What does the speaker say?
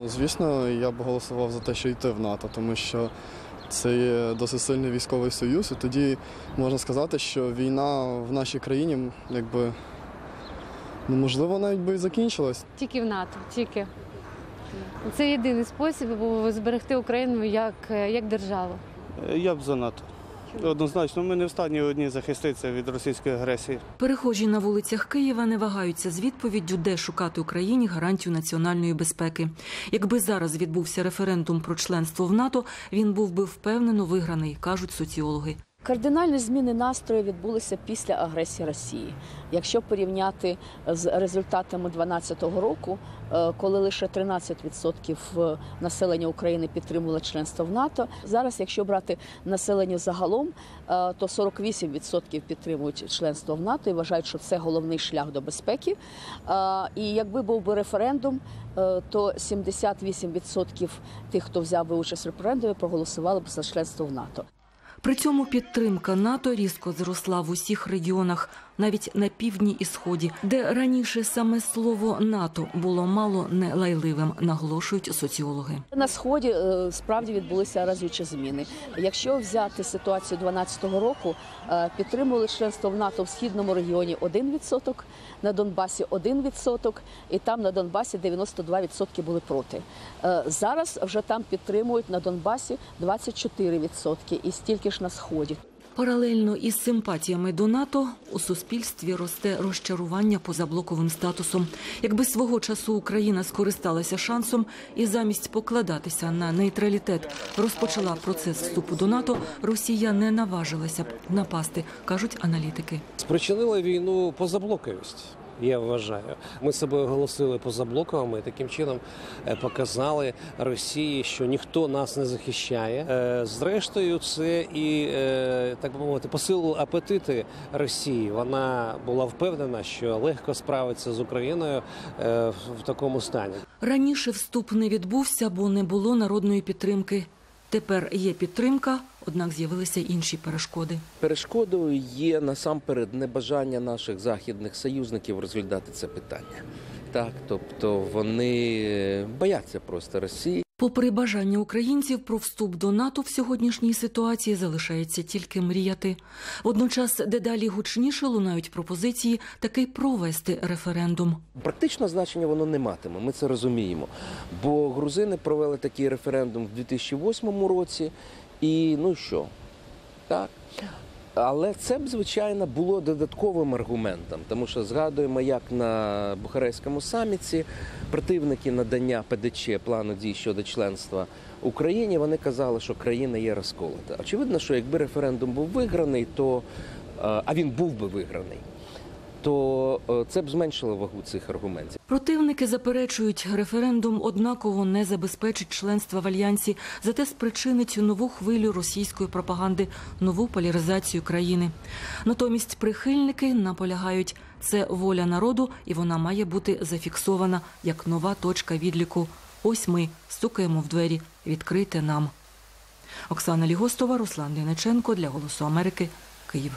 Звісно, я б голосував за те, що йти в НАТО, тому що це є досить сильний військовий союз, і тоді можна сказати, що війна в нашій країні, якби ну, можливо, навіть би і закінчилась. Тільки в НАТО, тільки. Це єдиний спосіб був зберегти Україну як, як державу. Я б за НАТО. Однозначно, ми не в стані одні захиститися від російської агресії. Перехожі на вулицях Києва не вагаються з відповіддю, де шукати Україні гарантію національної безпеки. Якби зараз відбувся референдум про членство в НАТО, він був би впевнено виграний, кажуть соціологи. Кардинальні зміни настрою відбулися після агресії Росії. Якщо порівняти з результатами 2012 року, е, коли лише 13% населення України підтримувало членство в НАТО, зараз, якщо брати населення загалом, е, то 48% підтримують членство в НАТО і вважають, що це головний шлях до безпеки. Е, І якби був би референдум, е, то 78% тих, хто взяв би участь в референдумі, проголосували б за членство в НАТО. При цьому підтримка НАТО різко зросла в усіх регіонах, навіть на півдні і сході, де раніше саме слово НАТО було мало не лайливим, наголошують соціологи. На сході е, справді відбулися разючі зміни. Якщо взяти ситуацію 2012 року, е, підтримували членство в НАТО в східному регіоні 1%, на Донбасі 1%, і там на Донбасі 92% були проти. Е, Зараз вже там підтримують на Донбасі 24% і стільки ж на сході. Паралельно із симпатіями до НАТО у суспільстві росте розчарування позаблоковим статусом. Якби свого часу Україна скористалася шансом і замість покладатися на нейтралітет розпочала процес вступу до НАТО, Росія не наважилася б напасти, кажуть аналітики. Спричинила війну позаблоковість. Я вважаю, ми себе оголосили позаблоковими таким чином е, показали Росії, що ніхто нас не захищає. Е, Зрештою, це і е, так би мовити, посилило апетити Росії. Вона була впевнена, що легко справиться з Україною в такому стані. Раніше вступ не відбувся, бо не було народної підтримки. Тепер є підтримка, однак з'явилися інші перешкоди. Перешкодою є насамперед небажання наших західних союзників розглядати це питання. Так, тобто вони бояться просто Росії. Попри бажання українців про вступ до НАТО в сьогоднішній ситуації залишається тільки мріяти. Водночас дедалі гучніше лунають пропозиції таки провести референдум. Практично значення воно не матиме. Ми це розуміємо. Бо грузини провели такий референдум в 2008 році, і ну що, так. Але це б, звичайно, було додатковим аргументом, тому що згадуємо, як на Бухарестському саміті противники надання ПДЧ плану дій щодо членства Україні, вони казали, що країна є розколота. Очевидно, що якби референдум був виграний, то е, а він був би виграний, то е, це б зменшило вагу цих аргументів. Противники заперечують, референдум однаково не забезпечить членства в альянсі, зате спричинить нову хвилю російської пропаганди, нову поляризацію країни. Натомість прихильники наполягають, це воля народу, і вона має бути зафіксована як нова точка відліку. Ось ми стукаємо в двері. Відкрийте нам. Оксана Лігостова, Руслан Ліниченко для Голосу Америки, Київ.